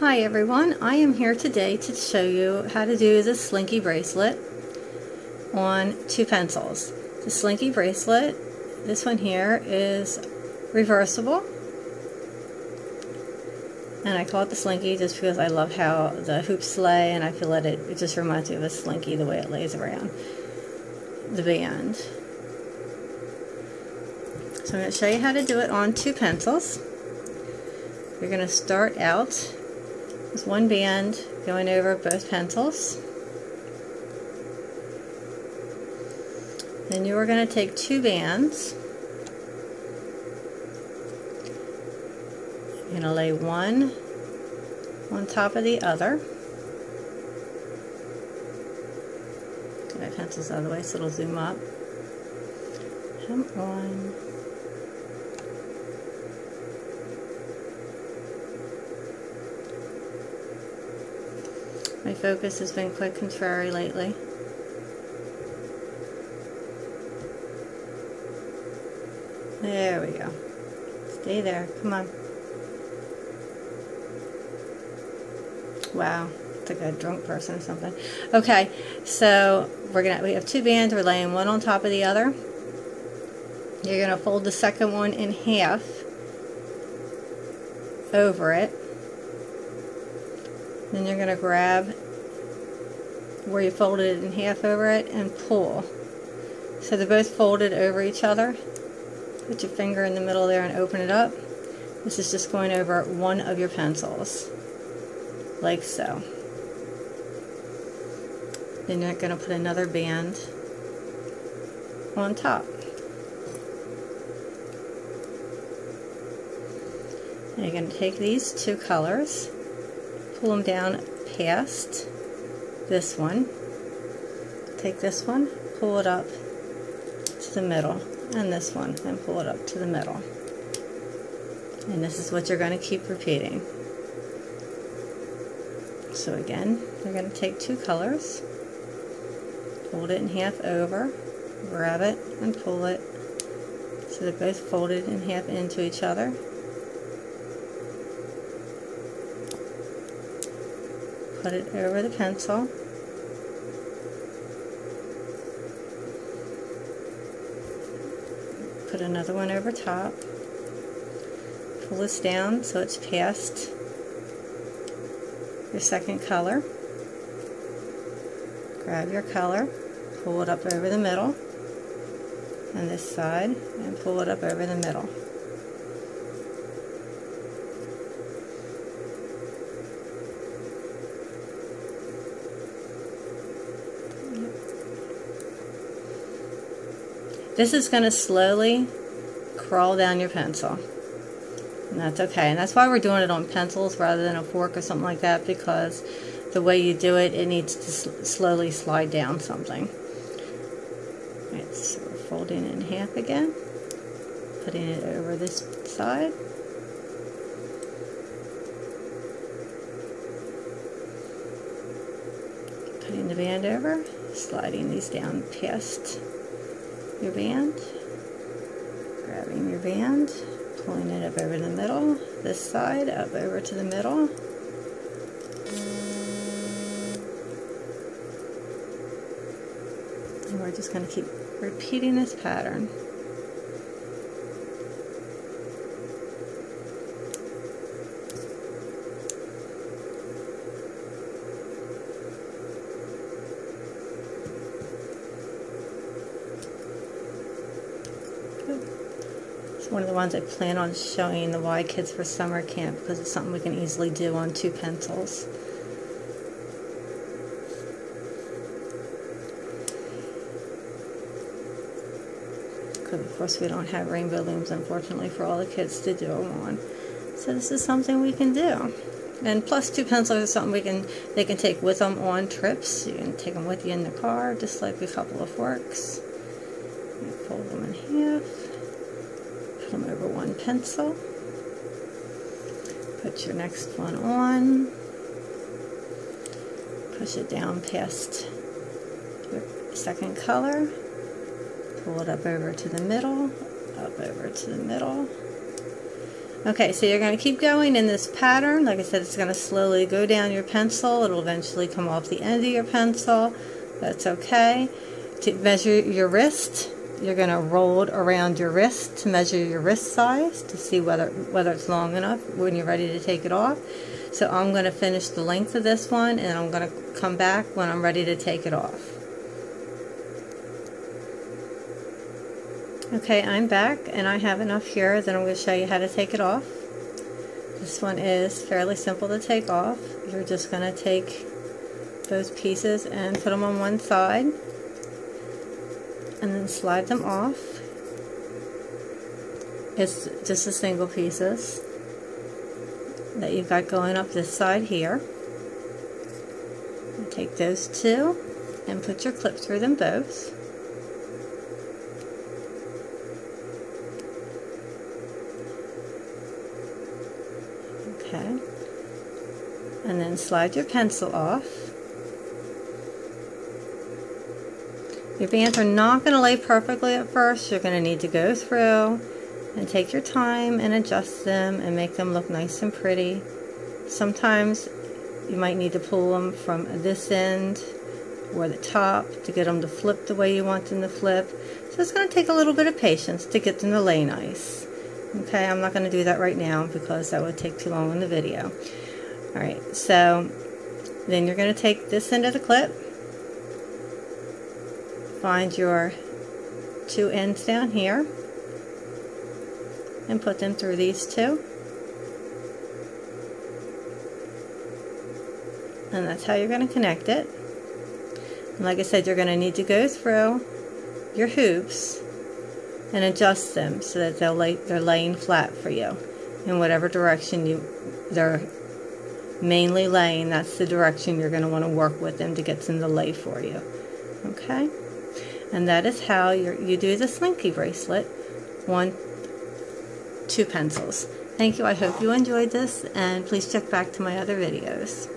Hi everyone, I am here today to show you how to do the slinky bracelet on two pencils. The slinky bracelet, this one here is reversible and I call it the slinky just because I love how the hoops lay and I feel that it, it just reminds me of a slinky the way it lays around the band. So I'm going to show you how to do it on two pencils. You're going to start out one band going over both pencils. Then you are going to take two bands. You're going to lay one on top of the other. Get my pencils out of the way so it'll zoom up. Come on. Focus has been quite contrary lately. There we go. Stay there. Come on. Wow. It's like a drunk person or something. Okay, so we're gonna we have two bands, we're laying one on top of the other. You're gonna fold the second one in half over it. Then you're going to grab where you folded it in half over it and pull. So they're both folded over each other. Put your finger in the middle there and open it up. This is just going over one of your pencils, like so. Then you're going to put another band on top. And you're going to take these two colors pull them down past this one. Take this one, pull it up to the middle, and this one, and pull it up to the middle. And this is what you're going to keep repeating. So again, you're going to take two colors, fold it in half over, grab it, and pull it so they're both folded in half into each other. Put it over the pencil. Put another one over top. Pull this down so it's past your second color. Grab your color, pull it up over the middle on this side, and pull it up over the middle. This is going to slowly crawl down your pencil. And that's okay. And that's why we're doing it on pencils rather than a fork or something like that because the way you do it, it needs to sl slowly slide down something. Right, so we're folding it in half again, putting it over this side. Putting the band over, sliding these down past your band, grabbing your band, pulling it up over the middle, this side up over to the middle. And we're just going to keep repeating this pattern. It's one of the ones I plan on showing the Y Kids for summer camp because it's something we can easily do on two pencils. Because of course we don't have rainbow looms unfortunately for all the kids to do them on. So this is something we can do. And plus two pencils is something we can they can take with them on trips. You can take them with you in the car just like a couple of forks. Fold them in half over one pencil. Put your next one on. Push it down past your second color. Pull it up over to the middle, up over to the middle. Okay, so you're going to keep going in this pattern. Like I said, it's going to slowly go down your pencil. It'll eventually come off the end of your pencil. That's okay. To measure your wrist, you're going to roll it around your wrist to measure your wrist size to see whether, whether it's long enough when you're ready to take it off. So I'm going to finish the length of this one and I'm going to come back when I'm ready to take it off. Okay, I'm back and I have enough here that I'm going to show you how to take it off. This one is fairly simple to take off. You're just going to take those pieces and put them on one side and then slide them off. It's just the single pieces that you've got going up this side here. Take those two and put your clip through them both. Okay. And then slide your pencil off. Your bands are not going to lay perfectly at first. You're going to need to go through and take your time and adjust them and make them look nice and pretty. Sometimes you might need to pull them from this end or the top to get them to flip the way you want them to flip. So it's going to take a little bit of patience to get them to lay nice. Okay, I'm not going to do that right now because that would take too long in the video. Alright, so then you're going to take this end of the clip, find your two ends down here, and put them through these two. And that's how you're going to connect it. And like I said, you're going to need to go through your hoops and adjust them so that they'll lay, they're laying flat for you in whatever direction you they're mainly laying that's the direction you're going to want to work with them to get them to lay for you okay and that is how you do the slinky bracelet. One two pencils. Thank you. I hope you enjoyed this and please check back to my other videos